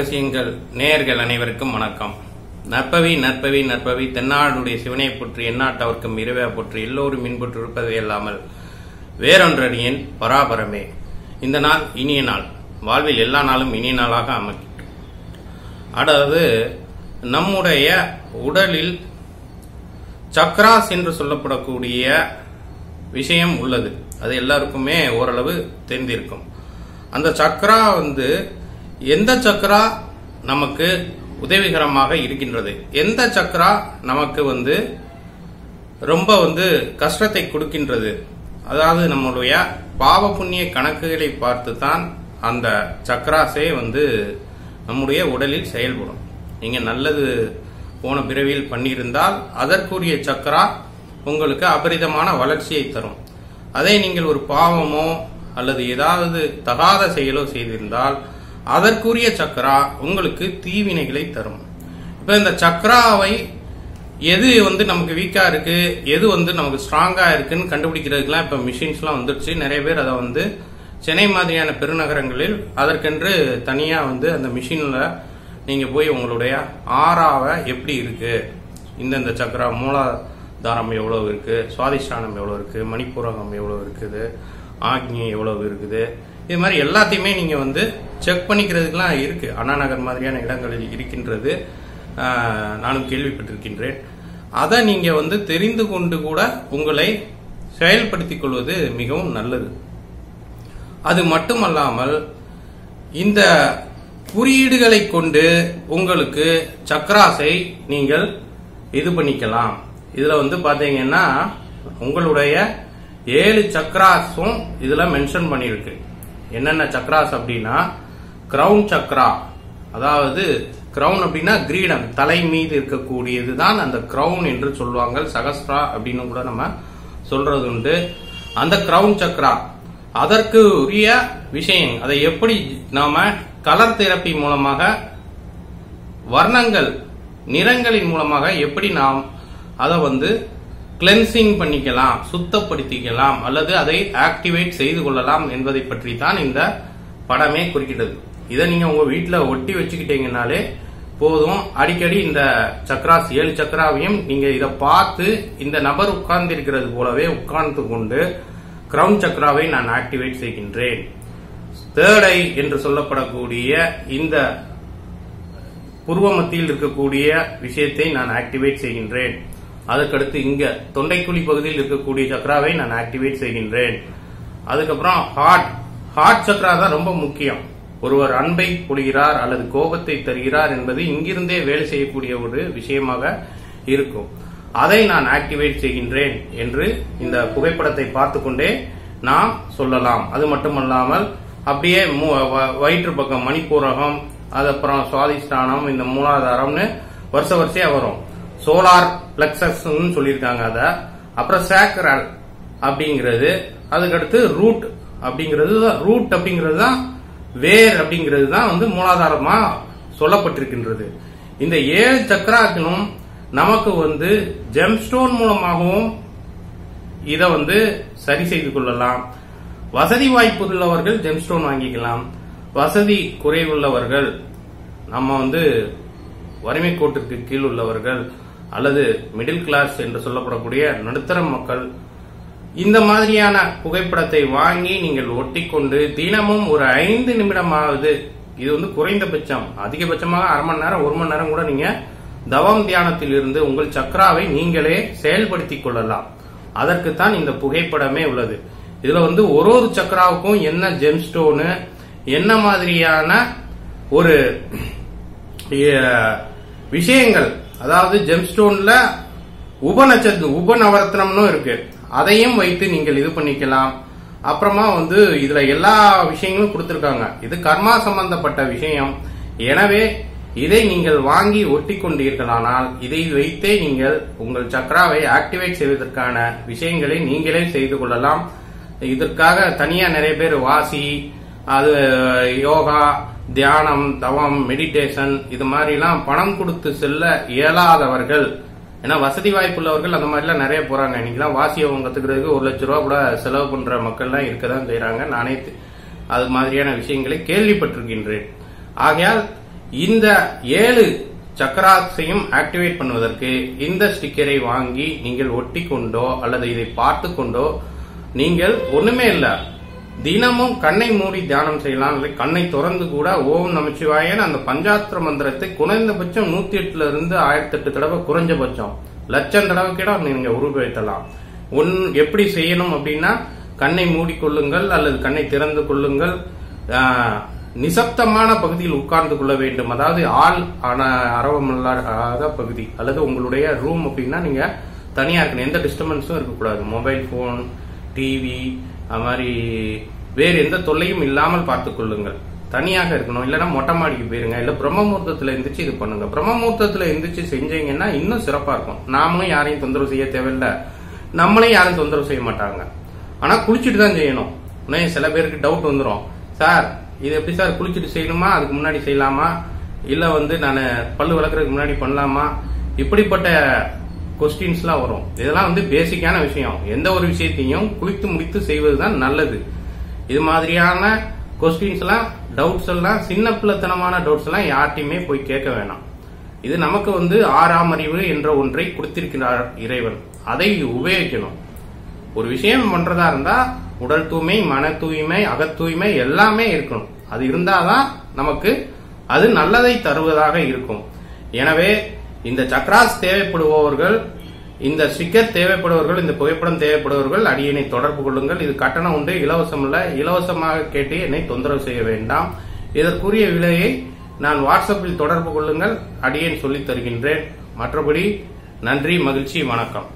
ரகசியங்கள் நேயர்கள் அனைவருக்கும் வணக்கம். நற்பவி நற்பவி நற்பவி தென்னாடுடைய சிவனை போற்றி எந்நாட்டவர்க்கும் இரவே போற்றி எல்லோரும் மின்புற்று இருப்பதே இல்லாமல் வேறொன்றடியேன் பராபரமே. இந்த நாள் இனிய நாள். வாழ்வில் எல்லா நாளும் இனிய நாளாக அமைக்கட்டும் அதாவது நம்முடைய உடலில் சக்ராஸ் என்று சொல்லப்படக்கூடிய விஷயம் உள்ளது. அது எல்லாருக்குமே ஓரளவு தெரிந்திருக்கும். அந்த சக்ரா வந்து எந்த சக்கரா நமக்கு உதவிகரமாக இருக்கின்றது? எந்த சக்கரா நமக்கு வந்து ரொம்ப வந்து கஷ்டத்தை கொடுக்கின்றது? அதாவது நம்மளுடைய பாவ புண்ணிய கணக்குகளை பார்த்து தான் அந்த சக்கராசே வந்து நம்முடைய உடலில் செயல்படும். நீங்கள் நல்லது போன பிறவியில் பண்ணியிருந்தால் அதற்குரிய சக்கரா உங்களுக்கு அபரிதமான வளர்ச்சியை தரும். அதே நீங்கள் ஒரு பாவமோ அல்லது ஏதாவது தகாத செயலோ செய்திருந்தால் அதற்குரிய சக்கரா உங்களுக்கு தீவினைகளை தரும். இப்போ இந்த சக்கராவை எது வந்து நமக்கு வீக்கா இருக்கு எது வந்து நமக்கு ஸ்ட்ராங்கா இருக்குன்னு கண்டுபிடிக்கிறதுக்குலாம் இப்போ மிஷின்ஸ்லாம் வந்துடுச்சு நிறைய பேர் அதை வந்து சென்னை மாதிரியான பெருநகரங்களில் அதற்கென்று தனியாக வந்து அந்த மிஷினில் நீங்கள் போய் உங்களுடைய ஆறாவை எப்படி இருக்கு? இந்தந்த சக்கரா மூலாதாரம் எவ்வளோ இருக்குது சுவாதிஷ்டானம் எவ்வளோ இருக்குது மணிப்பூரகம் எவ்வளோ இருக்குது? ஆக்னி எவ்வளோ இருக்குது? இது மாதிரி எல்லாத்தையுமே நீங்க வந்து செக் பண்ணிக்கிறதுக்கெல்லாம் இருக்கு. அண்ணா நகர் மாதிரியான இடங்களில் இருக்கின்றது. நானும் கேள்விப்பட்டிருக்கின்றேன். அதை நீங்க வந்து தெரிந்து கொண்டு கூட உங்களை செயல்படுத்திக் கொள்வது மிகவும் நல்லது. அது மட்டுமல்லாமல் இந்த குறியீடுகளை கொண்டு உங்களுக்கு சக்ராஸை நீங்கள் இது பண்ணிக்கலாம். இதுல வந்து பாத்தீங்கன்னா உங்களுடைய ஏழு சக்ராஸும் இதுல மென்ஷன் பண்ணியிருக்கு. என்னென்ன சக்ராஸ் அப்படின்னா கிரவுன் சக்ரா. அதாவது கிரவுன் அப்படின்னா கிரீடம். தலை மீது இருக்கக்கூடியது தான் அந்த கிரவுன் என்று சொல்லுவாங்க. சகஸ்ரா அப்படின்னு கூட நம்ம சொல்றது உண்டு. அந்த கிரவுன் சக்ரா. அதற்கு உரிய விஷயம் அதை எப்படி நாம கலர் தெரப்பி மூலமாக வர்ணங்கள் நிறங்களின் மூலமாக எப்படி நாம் அதை வந்து கிளென்சிங் பண்ணிக்கலாம் சுத்தப்படுத்திக்கலாம் அல்லது அதை ஆக்டிவேட் செய்து கொள்ளலாம் என்பதை பற்றி தான் இந்த படமே குறிக்கிறது இதை நீங்க உங்க வீட்டில் ஒட்டி வச்சுக்கிட்டீங்கனாலே போதும். அடிக்கடி இந்த சக்ராஸ் ஏழு சக்கராவையும் நீங்க இதை பார்த்து இந்த நபர் உட்கார்ந்து இருக்கிறது போலவே உட்கார்ந்து கொண்டு கிரவுன் சக்கராவை நான் ஆக்டிவேட் செய்கின்றேன். தேர்ட் ஐ என்று சொல்லப்படக்கூடிய இந்த புருவ மத்தியில் இருக்கக்கூடிய விஷயத்தை நான் ஆக்டிவேட் செய்கின்றேன். அதுக்கடுத்து இங்க தொண்டைக்குழி பகுதியில் இருக்கக்கூடிய சக்கராவை நான் ஆக்டிவேட் செய்கின்றேன். அதுக்கப்புறம் ஹார்ட் ஹார்ட் சக்ரா தான் ரொம்ப முக்கியம். ஒருவர் அன்பை பொழிகிறார் அல்லது கோபத்தை தருகிறார் என்பது இங்கிருந்தே வேலை செய்யக்கூடிய ஒரு விஷயமாக இருக்கும். அதை நான் ஆக்டிவேட் செய்கின்றேன் என்று இந்த புகைப்படத்தை பார்த்துக்கொண்டே நான் நாம் சொல்லலாம். அது மட்டுமல்லாமல் அப்படியே மூ- வ- வயிற்று பக்கம் மணிப்பூரகம் அது அப்புறம் சுவாதிஷ்டானம் இந்த மூலாதாரம்னு வருஷ வருஷம் வரும். சோலார் பிளக்சஸ் சொல்லியிருக்காங்க அதை. அப்புறம் சேக்கரல் அப்படிங்கிறது அதுக்கடுத்து ரூட் அப்படிங்கிறது ரூட் அப்படிங்கிறது தான் வேர் அப்படிங்கிறது தான் வந்து மூலாதாரமா சொல்லப்பட்டிருக்கின்றது. இந்த ஏழு சக்கராக்களும் நமக்கு வந்து ஜெம்ஸ்டோன் மூலமாகவும் இதை வந்து சரி செய்து கொள்ளலாம். வசதி வாய்ப்பு உள்ளவர்கள் ஜெம்ஸ்டோன் வாங்கிக்கலாம். வசதி குறைவுள்ளவர்கள் நம்ம வந்து வறுமை கோட்டிற்கு கீழ் உள்ளவர்கள் அல்லது மிடில் கிளாஸ் என்று சொல்லப்படக்கூடிய நடுத்தர மக்கள் இந்த மாதிரியான புகைப்படத்தை வாங்கி நீங்கள் ஒட்டிக்கொண்டு தினமும் ஒரு ஐந்து நிமிடமாவது இது வந்து குறைந்தபட்சம் அதிகபட்சமாக அரை மணி நேரம் ஒரு மணி நேரம் கூட நீங்க தவம் தியானத்தில் இருந்து உங்கள் சக்ராவை நீங்களே செயல்படுத்திக் கொள்ளலாம். அதற்குத்தான் இந்த புகைப்படமே உள்ளது. இதுல வந்து ஒரு ஒரு சக்ராவுக்கும் என்ன ஜெம்ஸ்டோனு என்ன மாதிரியான ஒரு விஷயங்கள் அதாவது ஜெம்ஸ்டோன்ல உபநட்சத்திர உபநவரத்னம்னு இருக்கு. அதையும் வைத்து நீங்கள் இது பண்ணிக்கலாம். அப்புறமா வந்து இதுல எல்லா விஷயங்களும் கொடுத்துருக்காங்க. இது கர்மா சம்பந்தப்பட்ட விஷயம். எனவே இதை நீங்கள் வாங்கி ஒட்டி கொண்டீர்களானால் இதை வைத்தே நீங்கள் உங்கள் சக்ராவை ஆக்டிவேட் செய்வதற்கான விஷயங்களை நீங்களே செய்து கொள்ளலாம். இதற்காக தனியா நிறைய பேர் வாசி அது யோகா தியானம் தவம் மெடிடேஷன் இது மாதிரிலாம் பணம் கொடுத்து செல்ல இயலாதவர்கள். ஏன்னா வசதி வாய்ப்புள்ளவர்கள் அந்த மாதிரிலாம் நிறைய போறாங்க. இன்னைக்கெல்லாம் வாசி யோகம் கத்துக்கிறதுக்கு ஒரு லட்ச ரூபா கூட செலவு பண்ற மக்கள்லாம் இருக்கதான் செய்யறாங்க நானே அது மாதிரியான விஷயங்களை கேள்விப்பட்டிருக்கின்றேன். ஆகையால் இந்த ஏழு சக்கராஸையும் ஆக்டிவேட் பண்ணுவதற்கு இந்த ஸ்டிக்கரை வாங்கி நீங்கள் ஒட்டி கொண்டோ அல்லது இதை பார்த்து கொண்டோ நீங்கள் ஒண்ணுமே இல்லை. தினமும் கண்ணை மூடி தியானம் செய்யலாம். இல்லை கண்ணை திறந்து கூட ஓம் நமச்சிவாயன் அந்த பஞ்சாத்திர மந்திரத்தை குறைந்தபட்சம் நூத்தி எட்டுல இருந்து ஆயிரத்தி எட்டு தடவை குறைஞ்சபட்சம். லட்சம் தடவை கூட நீங்க உருவெடுத்தலாம் ஒன் எப்படி செய்யணும் அப்படின்னா கண்ணை மூடிக்கொள்ளுங்கள் அல்லது கண்ணை திறந்து கொள்ளுங்கள். நிசப்தமான பகுதியில் உட்கார்ந்து கொள்ள வேண்டும். அதாவது ஆள் ஆன அரவமில்லாத பகுதி அல்லது உங்களுடைய ரூம் அப்படின்னா நீங்க தனியா இருக்கணும். எந்த டிஸ்டர்பன்ஸும் இருக்கக்கூடாது. மொபைல் போன் டிவி அது மாதிரி வேறு எந்த தொல்லையும் இல்லாமல் பார்த்துக்கொள்ளுங்கள் தனியாக இருக்கணும் இல்லைன்னா மொட்டை மாடிக்கு போயிருங்க இல்லை பிரம்மமூர்த்தத்தில் எந்திரிச்சு இது பண்ணுங்க. பிரம்மமூர்த்தத்தில் எந்திரிச்சு செஞ்சீங்கன்னா இன்னும் சிறப்பாக இருக்கும். நாமளும் யாரையும் தொந்தரவு செய்ய தேவையில்லை. நம்மளையும் யாரும் தொந்தரவு செய்ய மாட்டாங்க. ஆனால் குளிச்சுட்டு தான் செய்யணும். இன்னும் சில பேருக்கு டவுட் வந்துடும் சார் இது எப்படி சார் குளிச்சுட்டு செய்யணுமா? அதுக்கு முன்னாடி செய்யலாமா? இல்லை வந்து நான் பல்லு வளர்க்குறதுக்கு முன்னாடி பண்ணலாமா? இப்படிப்பட்ட கொஸ்டின்ஸ்லாம் வரும். இதெல்லாம் வந்து பேசிக்கான விஷயம். எந்த ஒரு விஷயத்தையும் குளித்து முடித்து செய்வதுதான் நல்லது. இது மாதிரியான கொஸ்டின்ஸ்லாம் டவுட்ஸ் எல்லாம் சின்ன பிள்ளைத்தனமான டவுட்ஸ் எல்லாம் யார்ட்டையுமே போய் கேட்க வேணாம். இது நமக்கு வந்து ஆறாம் அறிவு என்ற ஒன்றை கொடுத்திருக்கிறார் இறைவன். அதை உபயோகிக்கணும். ஒரு விஷயம் பண்றதா இருந்தா உடல் தூய்மை மன தூய்மை அகத் தூய்மை எல்லாமே இருக்கணும். அது இருந்தாதான் நமக்கு அது நல்லதை தருவதாக இருக்கும். எனவே இந்த சக்ராஸ் தேவைப்படுபவர்கள் இந்த ஸ்டிக்கர் தேவைப்படுபவர்கள் இந்த புகைப்படம் தேவைப்படுபவர்கள் அடியனை தொடர்பு கொள்ளுங்கள். இது கட்டணம் உண்டு இலவசம் இல்ல. இலவசமாக கேட்டு என்னை தொந்தரவு செய்ய வேண்டாம். இதற்குரிய விலையை நான் வாட்ஸ்அப்பில் தொடர்பு கொள்ளுங்கள். அடியேன் சொல்லித் தருகின்றேன். மற்றபடி நன்றி மகிழ்ச்சி வணக்கம்.